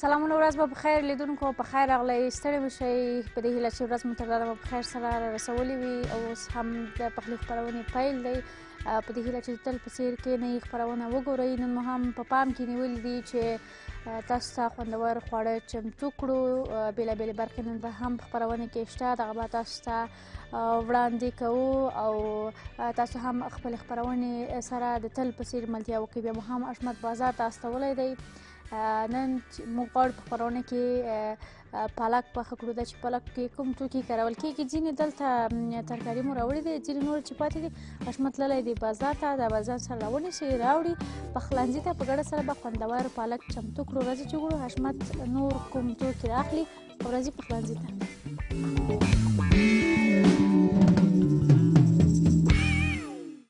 سلامونه ورځ به بخیر لیدونکو په خیر راغلی ستړي مو شئ په دې هیله چې ورځ مو تر ډېره به په خیر سره رسولې وي او اوس هم د پخلي خپرونې پیل دی په دې هیله چې تل په څیر کې نه خبرونه وګورئ نن مو هم په پام کې نیول دي چې تاسو ته خوندور خواړه چمتو کړو بیلابیلې برخې نن به هم خبرونه کې شته دغه به تاسو ته وړاندې کوو او تاسو هم خپل خبرونه سره د تل په څیر ملتیا وکړئ بیا مو هم اشمت بازار تاسو ته ولې دی نن موږ غواړو په خبرونه کې پالک پخ کړو د چې پالک کې کوم توکي کارول کېږي ځینې دلته ترکاري مو راوړي دي ځینې نور چې پاتې دي حشمت تللی دی بازار ته د بازار سره راونی شي راوړي پخلنځي ته په ګډه سره به خوندور پالک چمتو کړو راځي چې ګورو حشمت نور کوم توکي راخلي او راځي پخلنځي ته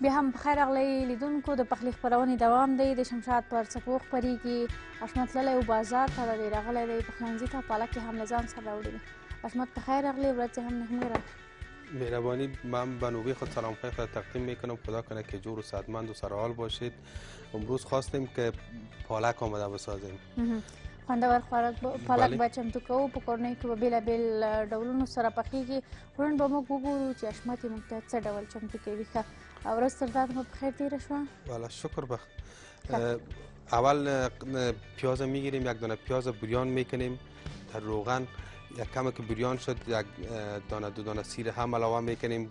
بیا هم بخیر اغلی لیدونکو د پخلی خبرونې دوام دی د شمشاد پر څپو خبرېږي اشمت تللی و بازار ته دی راغلی دی پخلنځي ته پالک یې هم له ځان سره راوړي دي اشمت بخیر اغلی ورځ هم نهمګره مهربانی من به نوبه خود سلام های خود تقدیم میکنم خدا کنه که جور و سعدمند و سرحال باشید امروز خواستیم که پالک آمده بسازیم خوندور خوراک پالک به چمتو کوو په کورنۍ کې به بېلابېل ډولونو سره پخېږي وړاند به موږ وګورو چې اشمت یې موږ ته څه ډول چمتو کوي ښه ورځ تر دا مو په خیر تېره شوه والا شکر به اول پیاز میگیریم یک دانه پیاز بریان میکنیم در روغن یک کم که بریان شد یک دانه دو دانه سیر هم علاوه میکنیم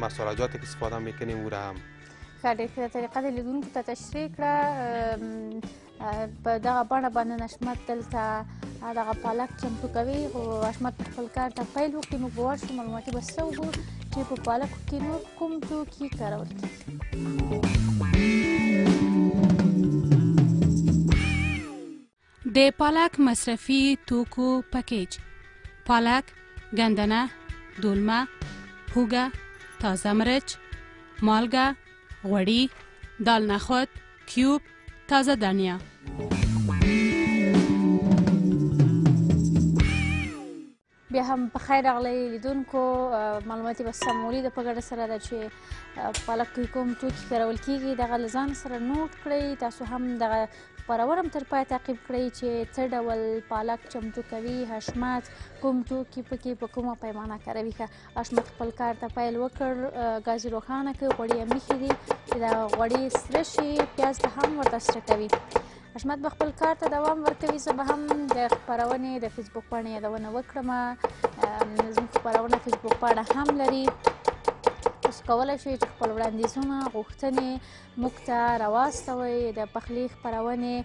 مسالاجاتی که استفاده میکنیم او را هم خیلی ښه طریقه د لیدونکو ته تشریح کړه په دغه بڼه باندې نشمت دلته دغه پالک چمتو کوي او حشمت په خپل کار ته پیل وکړي موږ به ورشو معلوماتي بسته وګورو چې په پالکو کې نور کوم توکي کارول کېږي د پالک مصرفي توکو پکیج پالک، ګندنه، دولمه، هوګه، تازه مرچ، مالګه، غوړي، دال نخود، کیوب، تازه دنیا بیا هم په خیر راغلی لیدونکو معلوماتي بس سمولي د په ګډه سره ده چې پالک کې کوم توکي کارول کیږي دغه له ځان سره نوټ کړئ تاسو هم دغه خپرونه هم تر پای تعقیب کړئ چې څه ډول پالک چمتو کوي حشمت کوم توکي پکې په کومه پیمانه کاروي ښه حشمت خپل کار ته پیل وکړ ګاز یې روښانه کړ غوړي هم ایښي دي چې دا غوړي سره شي پیاز ته هم ورته سره کوي حشمت به خپل کار ته دوام ورکوي زه به هم د خپرونې د فیسبوک پاڼې یادونه وکړم زموږ خپرونه فیسبوک پاڼه هم لري تاسو کولی شئ چې خپل وړاندیزونه غوښتنې موږ ته راواستوئ د پخلي خپرونې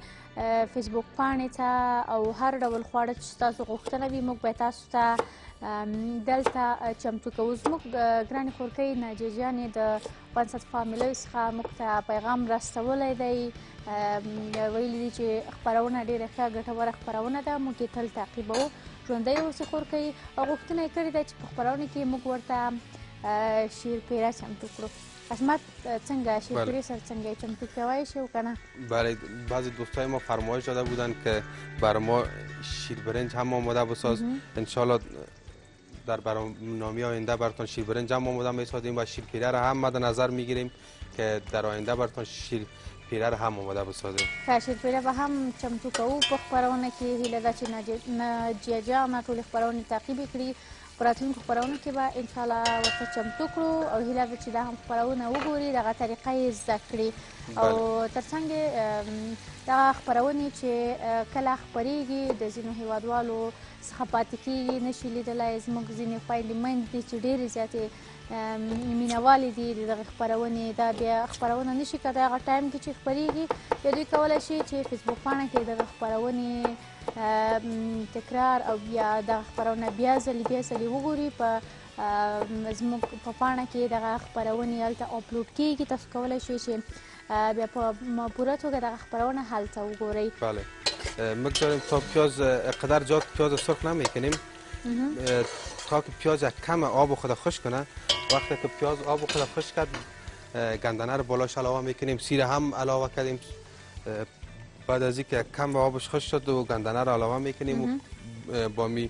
فیسبوک پاڼې ته او هر ډول خواړه چې ستاسو غوښتنه وي موږ به تاسو ته دلته چمتو کوو زموږ ګرانې خورکۍ ناجیجیانې د پنځه فامیلیو څخه موږ ته پیغام راستولی دی ویلي دي چې خپرونه ډیره ښه ګټوره خپرونه ده موږ یې تل تعقیبوو ژوندی اوسې خور کوي او غوښتنه یې کړې ده چې په خپرونه کې موږ ورته شیر پیره چمتو کړو اسمت څنګه شیر پیره سر څنګه چمتو کوي شو کنه بله بعضی دوستای ما فرمایش داده بودن که بر ما شیر برنج هم آماده بساز انشالله در برنامه آینده براتان شیر برنج هم آماده می سازیم و شیر پیره را هم مد نظر می گیریم که در آینده براتان شیر پیره را هم آماده بسازیم که شیر پیره به هم چمتو کوو په خبرونه کې هیله ده چې ناجیه جان ټول خبرونه تعقیب کړي په راتلونکو خبرونو کې به ان شاء الله ورته چمتو کړو او هیله ده چې دا هم خبرونه وګوري دغه طریقه یې زده کړي او ترڅنګ دا خبرونه چې کله خبريږي د ځینو هیوادوالو څخه پاتې کیږي نشي لیدلای زموږ ځینې خویندې میندې دي چې ډېرې زیاتې مینوالې دي د دغه خبرونې دا بیا خبرونه نشي کړای هغه ټایم کې چې خبريږي بیا دوی کولی شي چې فیسبوک پاڼه کې دغه خبرونې تکرار او بیا دغه خبرونه بیا ځلې بیا ځلې وګوري په زموږ په پاڼه کې دغه خپرونې هلته اپلوډ کیږي تاسو کولی شئ چې بیا په پوره توګه دغه خپرونه هلته وګورئ بله مقدار تا پیاز قدر زیاد پیاز سرخ نمیکنیم تا که پیاز یک کم آب خود خوش کنه وقتی که پیاز آب خود خوش کرد گندنه رو بالاش علاوه میکنیم سیر هم علاوه کردیم بعد از اینکه کم آبش خوش شد و گندنه رو علاوه میکنیم و با می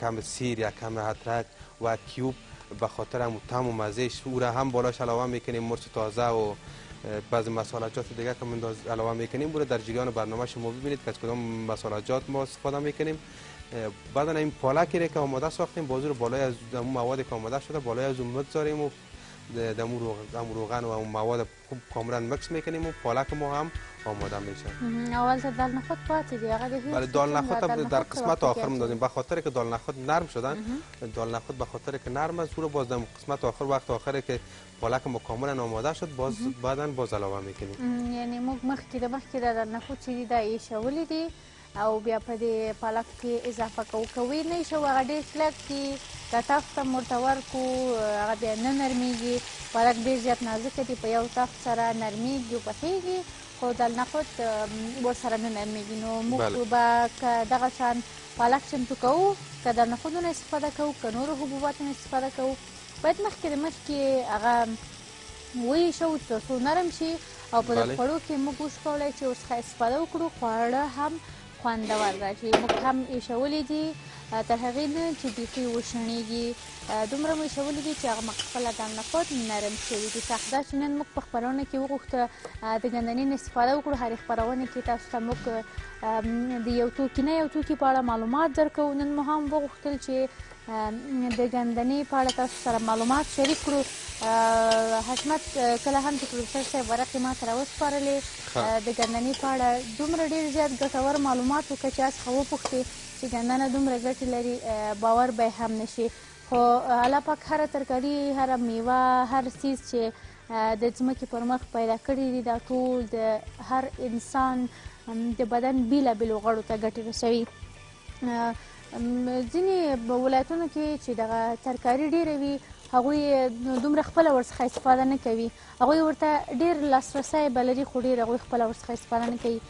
کم سیر یا کم حترت و کیوب به خاطر هم تم و مزهش او را هم بالاش علاوه میکنیم مرچ تازه و بعضی مساله جات دیگه که من علاوه میکنیم برو در جریان برنامه شما ببینید که از کدام مساله جات ما استفاده میکنیم بعد این پالک را که آماده ساختیم بازو رو بالای از مواد که آماده شده بالای از اون مگذاریم و دمو روغن و مواد خوب کاملا مکس میکنیم و پالک ما هم آماده میشه اول تا دال نخود پاتی دی هغه دیگه بله دال نخود در قسمت آخر میدادیم به خاطر که دال نخود نرم شدن دال نخود به خاطر که نرم است او باز در قسمت آخر وقت آخر که پالک ما کاملا آماده شد باز بعدا باز علاوه میکنیم یعنی مخ مخکی در مخکی در نخود چیدی دا ایشولی دی او بیا په دې پالک کې اضافه کوو که ویې نه شو هغه ډېر کلک دي که تفت هم ورته ورکړو هغه بیا نه نرمېږي پالک ډېر زیات نازک دي په یو تفت سره نرمېږي او پخېږي خو دال نخود ورسره نه نرمېږي نو موږ به که دغه شان پالک چمتو کوو که دال نخودونه استفاده کوو که نورو حبوباتو نه استفاده کوو باید مخکې د مخکې هغه وویشو تر څو نرم شي او په دې خوړو کې موږ اوس کولای چې ورڅخه استفاده وکړو خواړه هم خوندور راځي موږ هم ایښولي دي تر هغې نه چې بیخي وشڼېږي دومره مو ایښولي دي چې هغه مخ خپله ګنده خود نرم شوي دي ښه دا چې نن موږ په خپرونه کې وغوښته د ګندنې نه استفاده وکړو هرې خپرونه کې تاسو ته موږ د یو توکي نه یو توکي په اړه معلومات درکوو نن مو هم وغوښتل چې د ګندنې په اړه تاسو سره معلومات شریک کړو حشمت کله هم چې پروفیسور صاحب ورقې ما ته راوسپارلې د ګندنې په اړه دومره ډېر زیات ګټور معلومات وکړه چې څخه وپوښتې چې ګندنه دومره ګټې لري باور به هم نشي خو الله پاک هر ترکاری هر میوه هر چیز چې د ځمکې پر مخ پیدا کړی دی دا ټول د هر انسان د بدن بیلا بیلو غړو ته ګټې رسوي ځینې ولایتونو کې چې دغه ترکاري ډېره وي هغوی دومره خپله ورڅخه استفاده نه کوي هغوی ورته ډېر لاسرسی به لري خو ډېر هغوی خپله ورڅخه استفاده نه کوي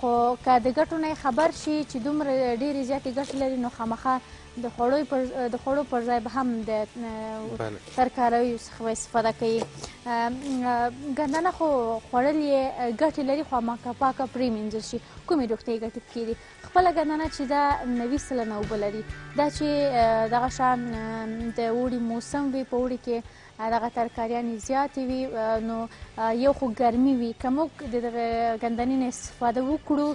خو که د ګټو نه خبر شي چې دومره ډېرې زیاتې ګټې لري نو خامخا د خوړو پر د خوړو پر ځای به هم د ترکاریو څخه به استفاده کوي ګندنه خو خوړل یې ګټې لري خو ماکه پاکه پرې مینځل شي کومې روغتیایي ګټې پکې دي خپله ګندنه چې دا نوي سلنه اوبه لري دا چې دغه شان د اوړي موسم وي په اوړي کې دغه ترکاریانې زیاتې وي نو یو خو ګرمي وي که موږ د دغه ګندنې نه استفاده وکړو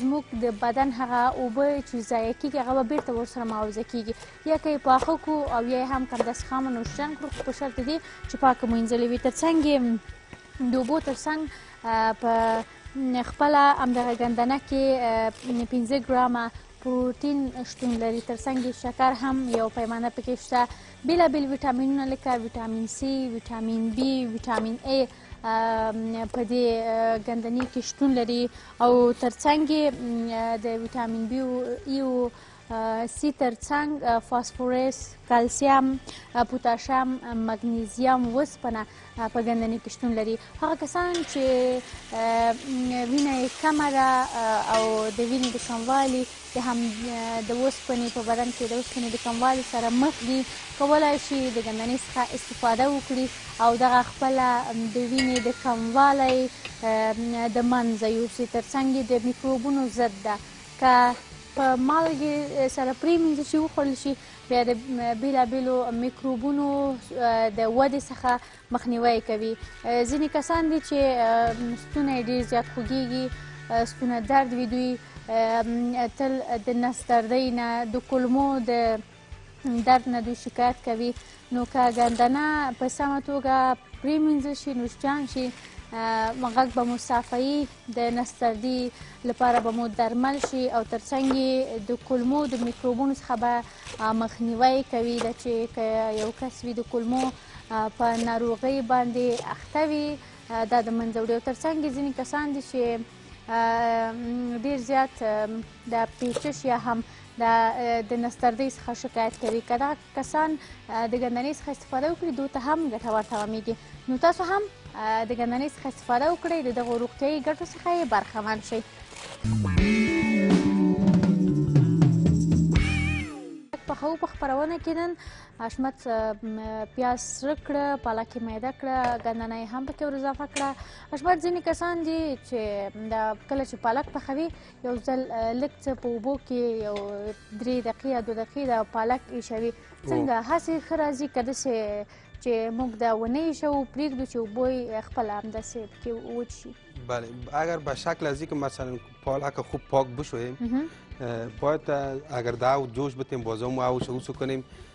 زموږ د بدن هغه اوبه چې ضایع کېږي هغه به بېرته ورسره معاوضه کېږي یا که یې پاخه کړو او یا یې هم همداسې خامه نوشجان کړو خو په شرط دې چې پاکه مو اینځلې وي تر څنګ یې د اوبو تر څنګ په خپله همدغه ګندنه کې پنځه ګرامه پروټین شتون لري ترڅنګ یې شکر هم یو پیمانه پکې شته بیلابیل ویټامینونه لکه ویټامین سی ویټامین بی ویټامین ای په دې ګندنې کې شتون لري او ترڅنګ یې د ویټامین بی او ای او سی ترڅنګ فاسفورس کلسیم پوتاشیم مګنیزیم وسپنه په ګندنې کې شتون لري هغه کسان چې وینه یې کمه ده او د وینې د کموالي د هم د اوسپنې په بدن کې د اوسپنې د کموالي سره مخ دي کولای شي د ګندنې څخه استفاده وکړي او دغه خپله د وینې د کموالی د منځه یوسي ترڅنګ د میکروبونو ضد ده که په مالګې سره پریمنځل شي وخوړل شي بیا د بېلابېلو میکروبونو د ودې څخه مخنیوی کوي ځینې کسان دي چې ستونی یې ډېر زیات خوږېږي ستونه درد وي دوی تل د نس دردۍ نه د کولمو د درد نه دوی شکایت کوي نو که ګندنه په سمه توګه پرېمینځل شي نوشجان شي غږ به مو صافه د نس دردي لپاره به مو درمل شي او تر څنګ یې د کولمو د میکروبونو څخه به مخنیوی کوي دا چې که یو کس وي د کولمو په ناروغۍ باندې اخته وي دا د منځه وړي او تر څنګ یې ځینې کسان دي چې ډیر زیات د پیچش یا هم د نستردۍ څخه شکایت کوي که دا کسان د ګندنې څخه استفاده وکړي دوی ته هم ګټور تمامیږي نو تاسو هم د ګندنې څخه استفاده وکړئ د دغو روغتیايي ګټو څخه یې برخمن شئ پخو په خپرونه کې نن حشمت پیاز سره کړه پالاکې میده کړه ګندنه یې هم پکې ور اضافه کړه حشمت ځینې کسان دي چې د کله چې پالک پخوي یو ځل لږ څه په اوبو کې یو درې دقیقې یا دوه دقیقې دا پالک ایښوي څنګه هسې ښه راځي که داسې چې موږ دا ونه ایښوو پرېږدو چې اوبه یې خپله همداسې پکې وچ شي بله اگر به شک لازی که مثلا پالک خوب پاک بشویم باید اگر دا جوش بتیم بازم و اوسو کنیم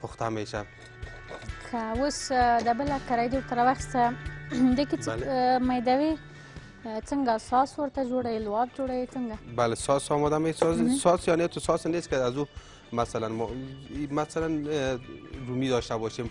پخته همیشه ښه اوس د بل کرای دی تر وخته د کی میدوي څنګه ساس ورته جوړه لواب جوړه څنګه بله ساس آماده می ساس ساس یعنی تو ساس نیست که از او مثلا ما مثلا رومی داشته باشیم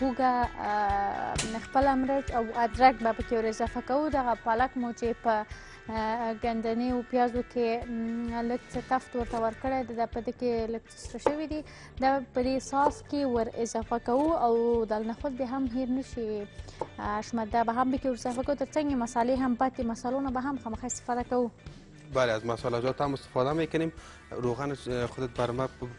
هوګه خپل مرچ او ادرک به پکې ور اضافه کوو دغه پالک مو چې په ګندنې او پیازو کې لږ څه تفت ورته ورکړی د په دې کې لږ څه شوي دي دا په دې ساس کې ور اضافه کوو او دال نخود به هم هیر نشي شمت دا به هم به کې ور اضافه کوو ترڅنګ مسالې هم پاتې مسالو نه به هم خامخا استفاده کوو بله از مسالجات هم استفاده میکنیم روغن خودت بر ما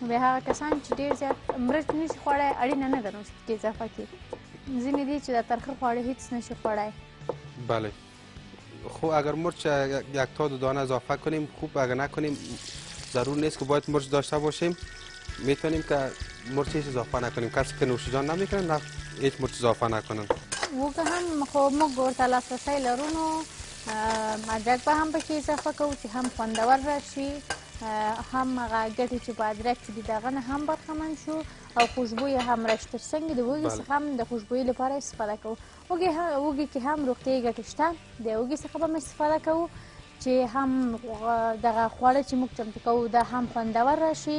نو بیا هغه کسان چې ډېر زیات مرچ نه شي خوړای اړینه نه ده نو چې اضافه کړي ځینې دي چې دا ترخه خواړه هیڅ نه شي خوړای بله خو اگر مرچ یک تا دو دانه اضافه کنیم خوب اگر نکنیم ضرور نیست که باید مرچ داشته باشیم میتونیم که مرچ هیچ اضافه نکنیم کسی که نوش جان نمیکنه نه هیچ مرچ اضافه نکنن وګه هم خو موږ ورته لاسرسی لرو نو ادرک به هم پکې اضافه کوو چې هم خوندور راشي هم هغه ګټې چې په ادرک کې دي د هغه نه هم برخمن شو او خوشبو یې هم راشي تر څنګ د وږي څخه هم د خوشبویي لپاره استفاده کوو وږي وږي کې هم روغتیایي ګټې شته د وږي څخه به هم استفاده کوو چې هم دغه خواړه چې موږ چمتو کوو دا هم خوندور راشي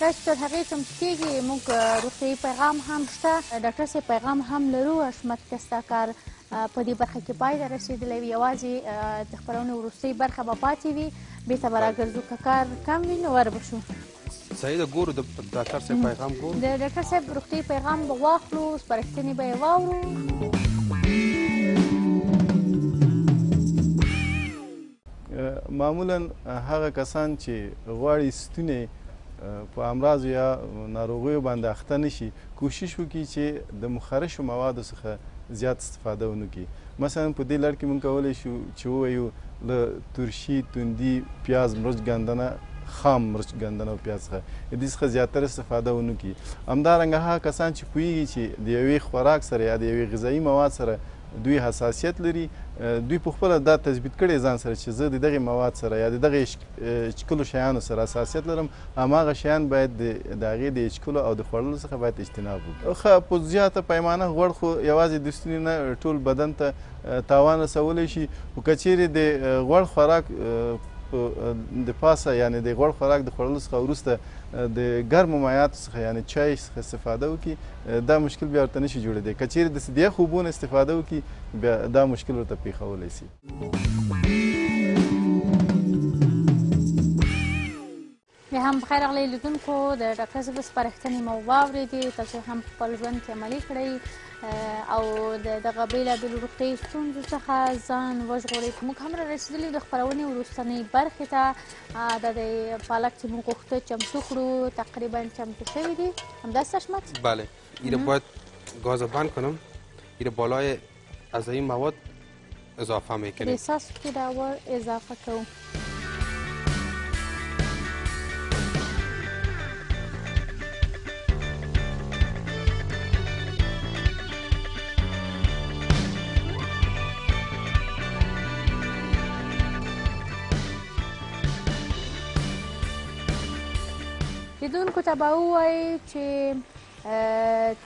دا چې تر هغې چمتو کېږي موږ روغتیايي پیغام هم شته ډاکټر صاحب پیغام هم لرو حشمت که ستا کار په دې برخه کې پای ته رسېدلی وي یوازې د خپرونې وروستۍ برخه به پاتې وي بېرته به راګرځو که کار کم وي نو ور به شو صحیح ده ګورو د ډاکټر صاحب پیغام ګورو د ډاکټر صاحب روغتیايي پیغام به واخلو سپارښتنې به یې واورو معمولا هغه کسان چې غواړي ستونی په امراضو یا ناروغیو باندې اخته نشي کوشش وکړي چې د مخرشو موادو څخه زیات استفاده ونه کړي مثلا په دې لړ کې مونږ کولی شو چې ووایو له ترشي توندي پیاز مرچ ګندنه خام مرچ ګندنه او پیاز څخه د دې څخه زیاتره استفاده ونه کړي همدارنګه هغه کسان چې پوهیږي چې د یوې خوراک سره یا د یوې غذایي مواد سره دوی حساسیت لري، دوی په خپله دا تثبیت کړی ځان سره چې زه د دغه مواد سره یا د دغه اچکلو شیانو سره حساسیت لرم، هماغه شیان باید د هغې د اچکلو او د خوړلو څخه باید اجتناب وکړي. خه په زیاته پیمانه غوړ خو یوازې د ستوني نه ټول بدن ته تاوان رسولی شي، خو که چیرې د غوړ خوراک په د پاسه یعنې د غوړ خوراک د خوړلو څخه وروسته د ګرمو مایعاتو څخه یعنې چای څخه استفاده وکړي، دا مشکل بیا ورته نشي جوړیدی که چیرې د سدیا خوبو نه استفاده وکړي بیا دا مشکل ورته پیښولی سي. بیا هم بخیر اغلی لیدونکو د ډاکټر صاحب سپارښتنې مو واورېدې تاسو هم په خپل ژوند کې عملي کړئ او د دغه بېلابېلو روغتیايي ستونزو څخه ځان وژغورئ موږ هم را رسېدلي د خپرونې وروستنۍ برخې ته دا د پالک چې موږ غوښته چمتو کړو تقریبا چمتو شوی دی همداسې حشمت بله ایره باید گاز بند کنم ایره بالای از این مواد اضافه میکنیم احساس که داور اضافه کوم لیدونکو ته به ووایي چې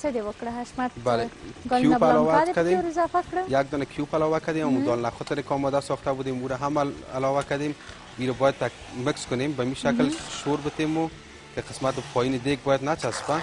څه دې وکړه حشمت بله کیو پلاوا کردیم اضافه کړه یک دانه کیو پلاوا کردیم اون دال نخود که آماده ساخته بودیم او را هم علاوه کردیم این رو باید تک مکس کنیم به می شکل شور بتیم و که قسمت پایین دیگ باید نچسبه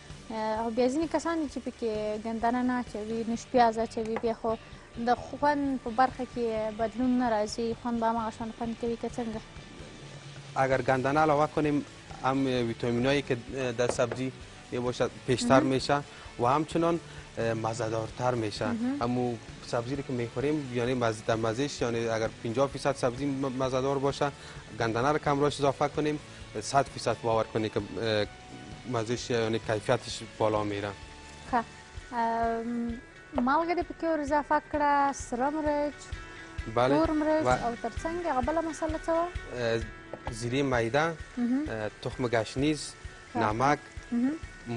او بیا ځینې کسان دي چې پکې ګندنه نه اچوي نوش پیاز اچوي بیا خو د خوند په برخه کې بدلون نه راځي خوند به هماغه شان خوند کوي که څنګه اگر گندنه علاوه کنیم هم ویتامین هایی که در سبزی باشه پیشتر میشه و همچنان مزدارتر میشه اما سبزی رو که میخوریم یعنی مزه در مزهش یعنی اگر 50 فیصد سبزی مزدار باشه گندنه رو کم روش اضافه کنیم 100 فیصد باور کنیم که مزش یعنی کیفیتش بالا میره خب مالګه دې پکې ور اضافه کړه سره مرچ بله تور مرچ و... او ترڅنګ هغه بله مسله څه وه زیره میده تخم گشنیز نمک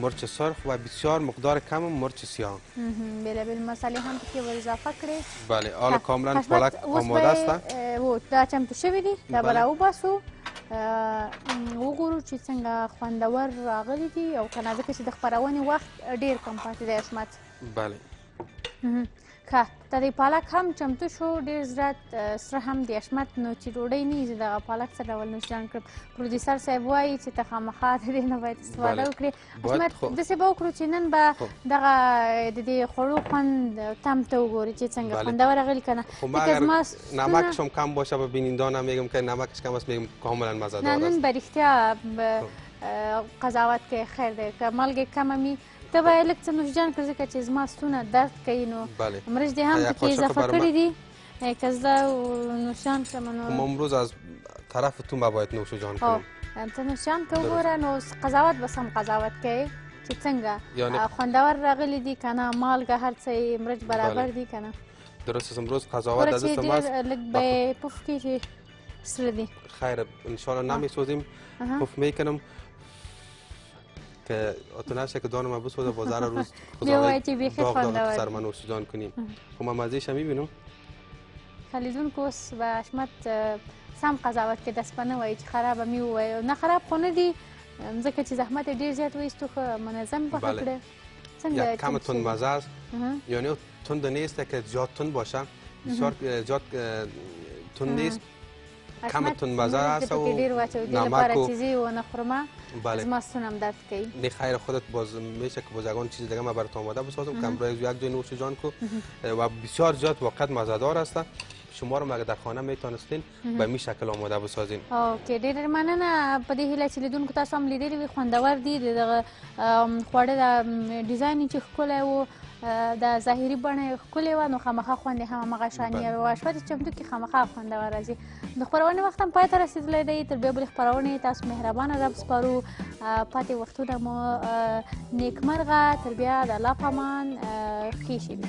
مرچ سرخ و بسیار مقدار کم مرچ سیاه بله بل مسئله هم پکې ور اضافه کړې بله حالا کاملا پالک آماده است او دا چمتو شوی دی دا به راوباسو وګورو چې څنګه خوندور راغلی دی او که نه ځکه چې د خپرونې وخت ډیر کم پاتې دی عصمت بله ښه ته د پالک هم چمتو شو ډیر زرات سره هم د اشمت نو چې ډوډۍ نه زه دغه پالک سره ډول نوش جان کړم پروډوسر صاحب وایي چې ته خامخا د دې نه باید استفاده وکړې عصمت داسې به وکړو چې نن به دغه د دې خوړو خوند تم ته وګوري چې څنګه خوندور غل کنه خب اگر نمکش هم کم باشه به بینندان هم میگم که نمکش کم است میگم کاملا مزه دار است نه نن به رښتیا قضاوت کوي خیر دی که مالګه کمه می ته به لږ څه نوشجان کړې ځکه چې زما ستونه درد کوي نو مرچ دې هم پکې اضافه کړي دي کزده نوشان کړم نو ما امروز از طرف تو ما باید نوش جان کنم ته نوشان کو ګوره نو قضاوت بس هم قضاوت کوي چې څنګه یعنی... خوندور راغلی دي کنه مالګه هر څه مرچ برابر دي کنه درست امروز قضاوت از است ما لګ به پف کې چې سره دي خیر ان شاء الله نامې سوزیم پف میکنم که اتنا که دان ما بسود و بازار روز خداوند داغ داغ سر من سوزان کنیم خب ما مزیش هم میبینم خلیزون کوس و اشمت سم قضاوت که دست پنه وای چې خراب می وای نه خراب خو نه دی ځکه چې زحمت ډیر زیات وایستو خو منظم په کړه څنګه کم تون مزه است یعنی تند نیست که زیاد تند باشه بسیار زیاد تند نیست کم تون مزه است و دیر و چه دیل پاره چیزی و نخورما بله. از ما سونم درد کی نه خیر خودت باز میشه که بازگان چیز دیگه ما برات آماده بسازم کم برای یک جای نوش جان کو و بسیار زیاد وقت مزه دار است شما رو مگه در خانه میتونستین به می شکل آماده بسازین اوکی ډیر مننه په دې هیله چې لیدونکو تاسو هم لیدلی وي خوندور دي د خواړه دا ډیزاین یې چې ښکلی و دا ظاهري بڼه یې ښکلې وه نو خامخا خوند یې هم همغه شان یې بله. وه شپه چې چمتو کړي خامخا خوندور راځي د خپرونې وخت هم پای ته رسېدلی دی تر بیا بلې خپرونې تاسو مهربانه رب سپارو آه، پاتې وختونه مو آه، نیکمرغه تر بیا د الله په امان آه، ښې شېبې